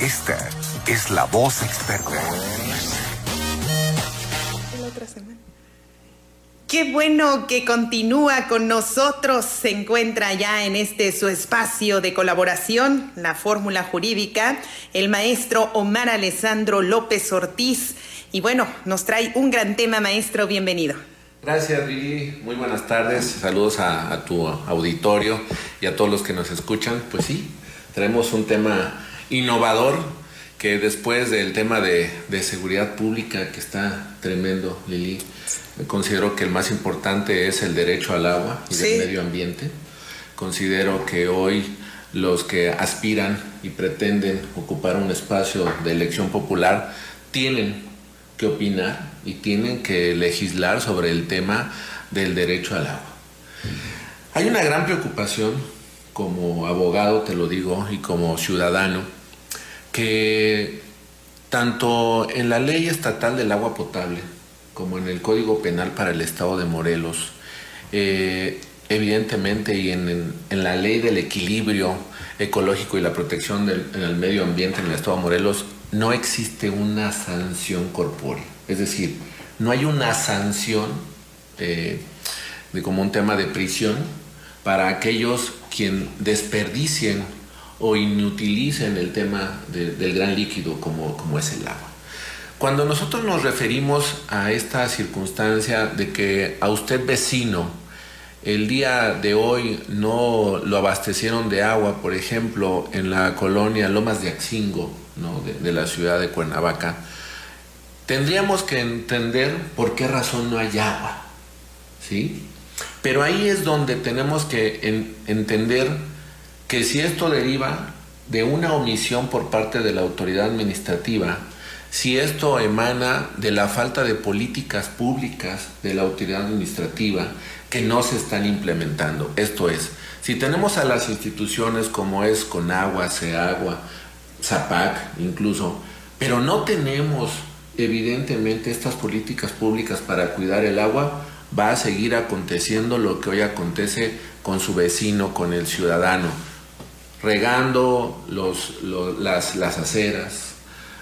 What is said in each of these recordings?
Esta es la voz experta. Qué bueno que continúa con nosotros. Se encuentra ya en este su espacio de colaboración, la fórmula jurídica, el maestro Omar Alessandro López Ortiz. Y bueno, nos trae un gran tema, maestro. Bienvenido. Gracias, Lili. Muy buenas tardes. Saludos a, a tu auditorio y a todos los que nos escuchan. Pues sí, traemos un tema innovador que después del tema de, de seguridad pública que está tremendo, Lili, considero que el más importante es el derecho al agua y Sí. del medio ambiente. Considero que hoy los que aspiran y pretenden ocupar un espacio de elección popular tienen que opinar y tienen que legislar sobre el tema del derecho al agua. Hay una gran preocupación como abogado, te lo digo, y como ciudadano, que tanto en la ley estatal del agua potable como en el Código Penal para el Estado de Morelos, eh, evidentemente y en, en- la ley del equilibrio ecológico y la protección del medio ambiente en el Estado de Morelos, no existe una sanción corpórea. Es decir, no hay una sanción eh, de como un tema de prisión para aquellos quien desperdicien o inutilicen el tema de- del gran líquido como, como es el agua. Cuando nosotros nos referimos a esta circunstancia de que a usted vecino el día de hoy no lo abastecieron de agua, por ejemplo, en la colonia Lomas de Axingo, ¿no? de, de la ciudad de Cuernavaca, tendríamos que entender por qué razón no hay agua. ¿sí? Pero ahí es donde tenemos que en- entender que si esto deriva de una omisión por parte de la autoridad administrativa, si esto emana de la falta de políticas públicas de la autoridad administrativa que no se están implementando. Esto es, si tenemos a las instituciones como es Conagua, Seagua, Zapac incluso, pero no tenemos evidentemente estas políticas públicas para cuidar el agua, va a seguir aconteciendo lo que hoy acontece con su vecino, con el ciudadano, regando los, los- las, las aceras,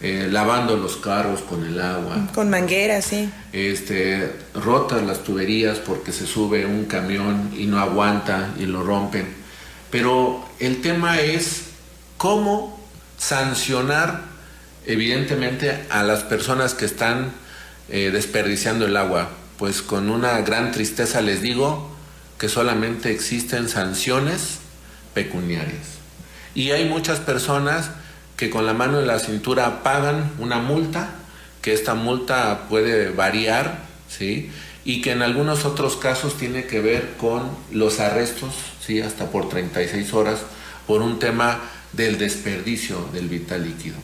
eh, lavando los carros con el agua, Con mangueras, sí. este, rotas las tuberías porque se sube un camión y no aguanta y lo rompen. Pero el tema es cómo sancionar evidentemente a las personas que están eh, desperdiciando el agua. Pues con una gran tristeza les digo que solamente existen sanciones pecuniarias. Y hay muchas personas que con la mano en la cintura pagan una multa, que esta multa puede variar, ¿sí? Y que en algunos otros casos tiene que ver con los arrestos, ¿sí? Hasta por 36 horas, por un tema del desperdicio del vital líquido.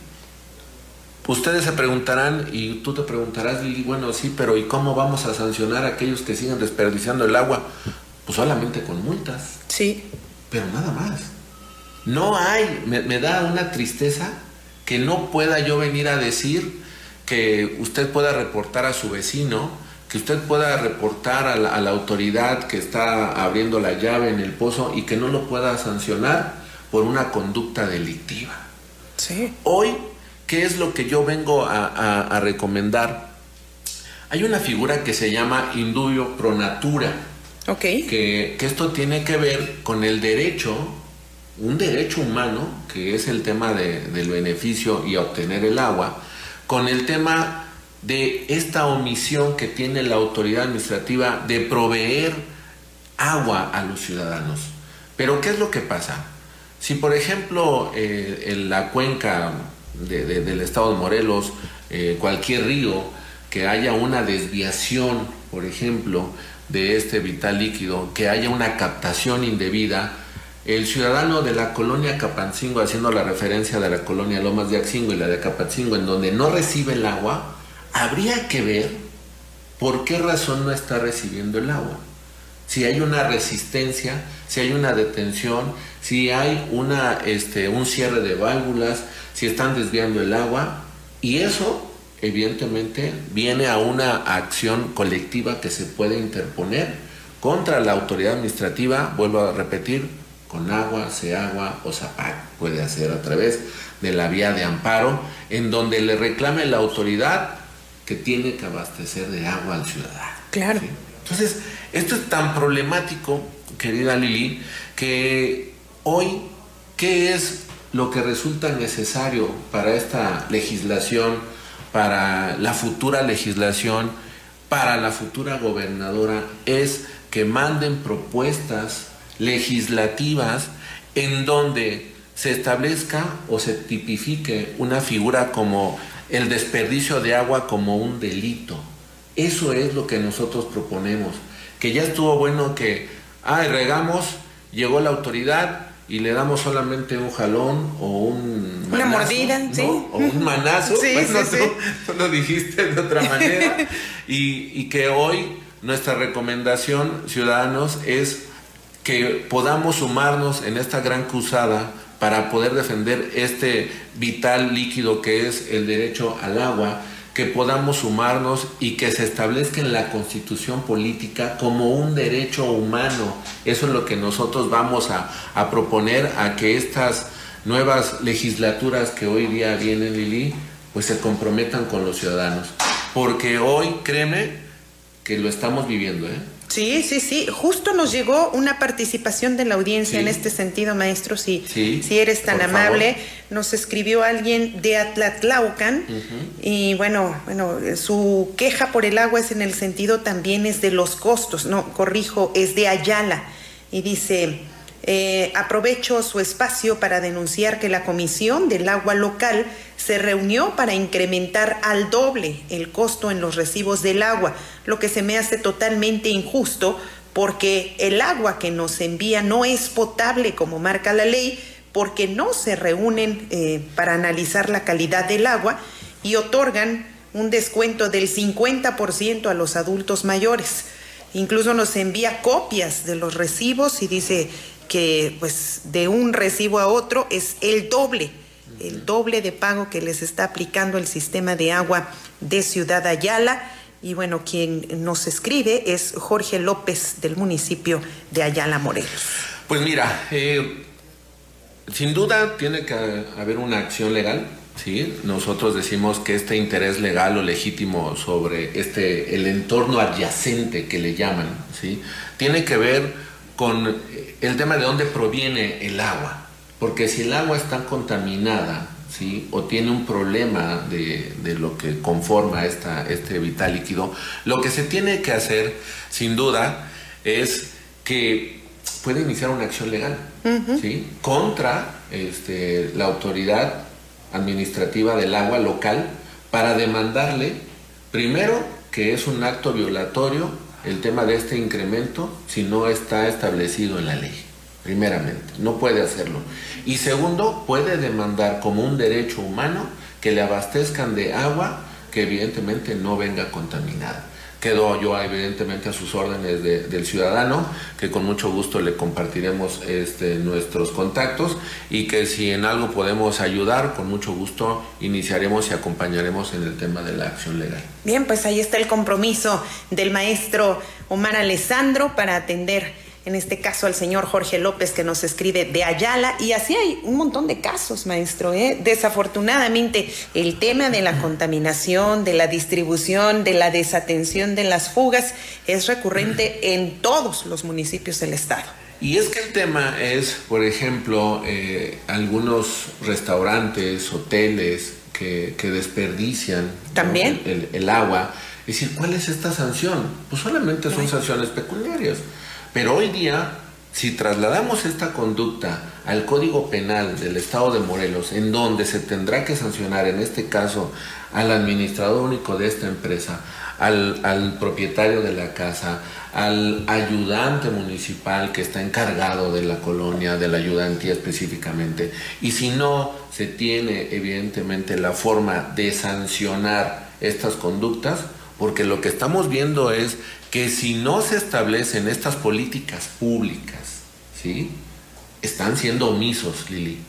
Ustedes se preguntarán, y tú te preguntarás, Lili, bueno, sí, pero ¿y cómo vamos a sancionar a aquellos que siguen desperdiciando el agua? Pues solamente con multas Sí. pero nada más. No hay, me, me da una tristeza que no pueda yo venir a decir que usted pueda reportar a su vecino, que usted pueda reportar a la, a la autoridad que está abriendo la llave en el pozo y que no lo pueda sancionar por una conducta delictiva. Sí. Hoy, ¿qué es lo que yo vengo a, a- a recomendar? Hay una figura que se llama indubio pro natura Ok. que, que esto tiene que ver con el derecho, un derecho humano, que es el tema de- del beneficio y obtener el agua, con el tema de esta omisión que tiene la autoridad administrativa de proveer agua a los ciudadanos. Pero ¿qué es lo que pasa? Si por ejemplo eh, en la cuenca de- de- del estado de Morelos, eh, cualquier río, que haya una desviación, por ejemplo, de este vital líquido, que haya una captación indebida, el ciudadano de la colonia Capatzingo, haciendo la referencia de la colonia Lomas de Axingo y la de Capatzingo, en donde no recibe el agua, habría que ver por qué razón no está recibiendo el agua. Si hay una resistencia, si hay una detención, si hay una, este, un cierre de válvulas, si están desviando el agua, y eso evidentemente viene a una acción colectiva que se puede interponer contra la autoridad administrativa, vuelvo a repetir, con agua, se agua o ZAPAC. Puede hacer a través de la vía de amparo, en donde le reclame la autoridad que tiene que abastecer de agua al ciudadano. Claro. Entonces, esto es tan problemático, querida Lili, que hoy, ¿qué es lo que resulta necesario para esta legislación, para la futura legislación, para la futura gobernadora? Es que manden propuestas legislativas en donde se establezca o se tipifique una figura como el desperdicio de agua como un delito. Eso es lo que nosotros proponemos. Que ya estuvo bueno que, ah, regamos, llegó la autoridad y le damos solamente un jalón o un una mordida, sí. O un manazo. Sí, bueno, sí, tú, sí. tú lo dijiste de otra manera. y, y que hoy nuestra recomendación, ciudadanos, es que podamos sumarnos en esta gran cruzada para poder defender este vital líquido que es el derecho al agua, que podamos sumarnos y que se establezca en la constitución política como un derecho humano. Eso es lo que nosotros vamos a, a proponer a que estas nuevas legislaturas que hoy día vienen, Lili, pues se comprometan con los ciudadanos. Porque hoy, créeme, que lo estamos viviendo, ¿eh? Sí, sí, sí. Justo nos llegó una participación de la audiencia Sí. en este sentido, maestro. Si, Sí, si eres tan amable, favor. nos escribió alguien de Atlatlaucan y bueno, bueno, su queja por el agua es en el sentido también es de los costos. No, corrijo, es de Ayala y dice. Eh, aprovecho su espacio para denunciar que la Comisión del Agua Local se reunió para incrementar al doble el costo en los recibos del agua, lo que se me hace totalmente injusto porque el agua que nos envía no es potable como marca la ley, porque no se reúnen eh, para analizar la calidad del agua y otorgan un descuento del 50% a los adultos mayores. Incluso nos envía copias de los recibos y dice que pues de un recibo a otro es el doble, el doble de pago que les está aplicando el sistema de agua de Ciudad Ayala. Y bueno, quien nos escribe es Jorge López del municipio de Ayala Morelos. Pues mira, eh, sin duda tiene que haber una acción legal. ¿sí? Nosotros decimos que este interés legal o legítimo sobre este, el entorno adyacente que le llaman, ¿sí? tiene que ver con el tema de dónde proviene el agua. Porque si el agua está contaminada, ¿sí? o tiene un problema de, de lo que conforma esta, este vital líquido, lo que se tiene que hacer, sin duda, es que puede iniciar una acción legal ¿sí? contra este, la autoridad administrativa del agua local para demandarle, primero, que es un acto violatorio el tema de este incremento si no está establecido en la ley, primeramente, no puede hacerlo. Y segundo, puede demandar como un derecho humano que le abastezcan de agua que evidentemente no venga contaminada. Quedo yo evidentemente a sus órdenes de- del ciudadano, que con mucho gusto le compartiremos este, nuestros contactos y que si en algo podemos ayudar, con mucho gusto iniciaremos y acompañaremos en el tema de la acción legal. Bien, pues ahí está el compromiso del maestro Omar Alessandro para atender, en este caso, al señor Jorge López que nos escribe de Ayala. Y así hay un montón de casos, maestro. ¿eh? Desafortunadamente, el tema de la contaminación, de la distribución, de la desatención de las fugas es recurrente en todos los municipios del estado. Y es que el tema es, por ejemplo, eh, algunos restaurantes, hoteles que, que desperdician el, el agua. Es decir, ¿cuál es esta sanción? Pues solamente son sanciones pecuniarias. Pero hoy día, si trasladamos esta conducta al Código Penal del Estado de Morelos, en donde se tendrá que sancionar, en este caso, al administrador único de esta empresa, al, propietario de la casa, al ayudante municipal que está encargado de la colonia, de la ayudantía específicamente, y si no se tiene evidentemente la forma de sancionar estas conductas, porque lo que estamos viendo es que si no se establecen estas políticas públicas, ¿sí? Están siendo omisos, Lili.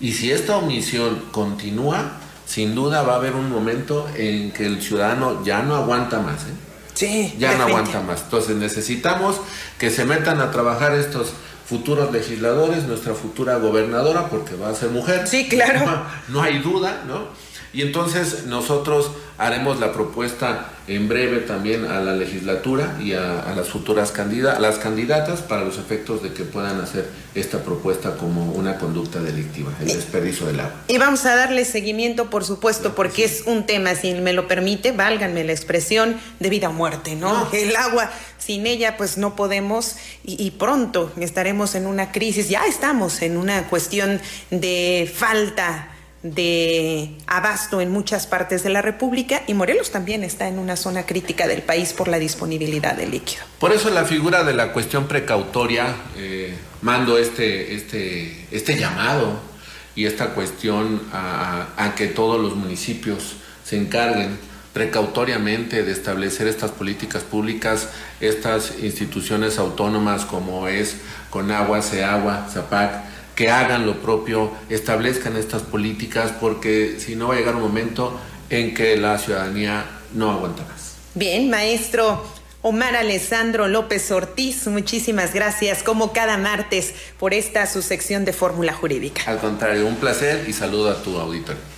Y si esta omisión continúa, sin duda va a haber un momento en que el ciudadano ya no aguanta más, ¿eh? Sí, Ya no aguanta más. Entonces necesitamos que se metan a trabajar estos futuros legisladores, nuestra futura gobernadora, porque va a ser mujer. Sí, claro. No, no hay duda, ¿no? Y entonces nosotros haremos la propuesta en breve también a la legislatura y a, las futuras candidatas, las candidatas para los efectos de que puedan hacer esta propuesta como una conducta delictiva, el desperdicio del agua. Y vamos a darle seguimiento, por supuesto, porque es un tema, si me lo permite, válganme la expresión, de vida o muerte, ¿no? El agua, sin ella, pues no podemos y, y pronto estaremos en una crisis, ya estamos en una cuestión de falta de abasto en muchas partes de la República y Morelos también está en una zona crítica del país por la disponibilidad de líquido. Por eso la figura de la cuestión precautoria, eh, mando este, este, este llamado y esta cuestión a, que todos los municipios se encarguen precautoriamente de establecer estas políticas públicas, estas instituciones autónomas como es Conagua, Seagua, Zapac, que hagan lo propio, establezcan estas políticas, porque si no va a llegar un momento en que la ciudadanía no aguanta más. Bien, maestro. Omar Alessandro López Ortiz, muchísimas gracias como cada martes por esta su sección de fórmula jurídica. Al contrario, un placer y saludo a tu auditorio.